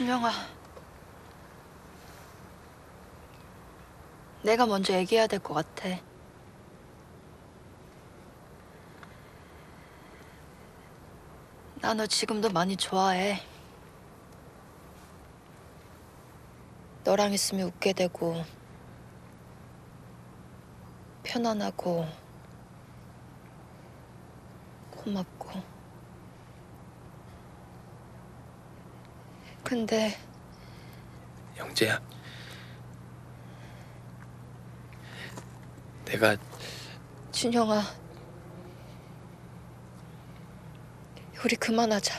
준영아. 내가 먼저 얘기해야 될 것 같아. 나 너 지금도 많이 좋아해. 너랑 있으면 웃게 되고, 편안하고, 고맙고. 근데 영재야. 내가 준영아, 우리 그만하자.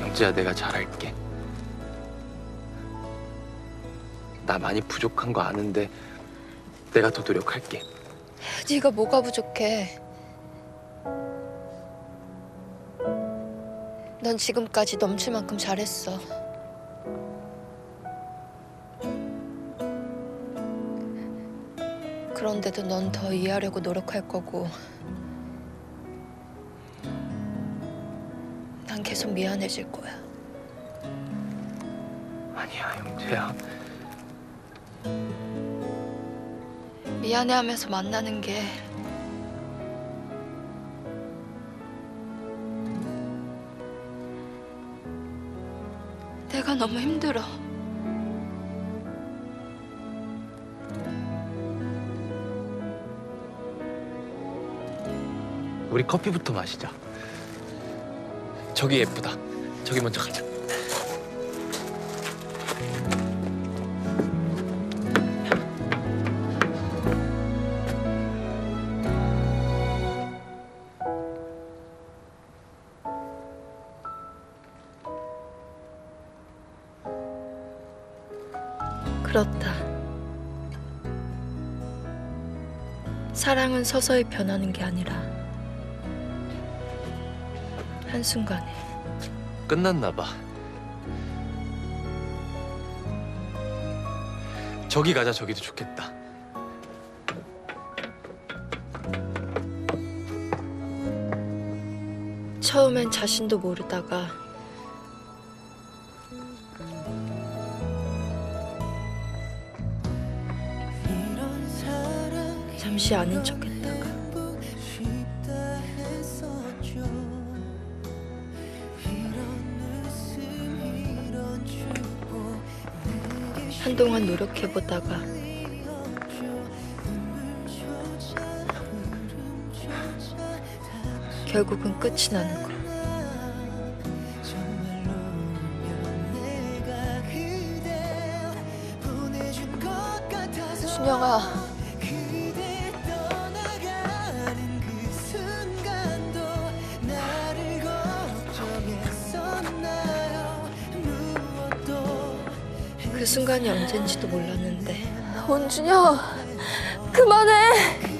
영재야 내가 잘할게. 나 많이 부족한 거 아는데 내가 더 노력할게. 네가 뭐가 부족해? 넌 지금까지 넘칠 만큼 잘했어. 그런데도 넌 더 이해하려고 노력할 거고, 난 계속 미안해질 거야. 아니야 영재야. 미안해하면서 만나는 게 내가 너무 힘들어. 우리 커피부터 마시자. 저기 예쁘다. 저기 먼저 가자. 그렇다. 사랑은 서서히 변하는 게 아니라 한순간에 끝났나 봐. 저기 가자. 저기도 좋겠다. 처음엔 자신도 모르다가 잠시 아닌 척했다가 한동안 노력해보다가 결국은 끝이 나는 거. 준영아, 그 순간이 언젠지도 몰랐는데 원준영, 그만해.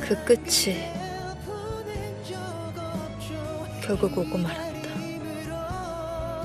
그 끝이 결국 오고 말았다.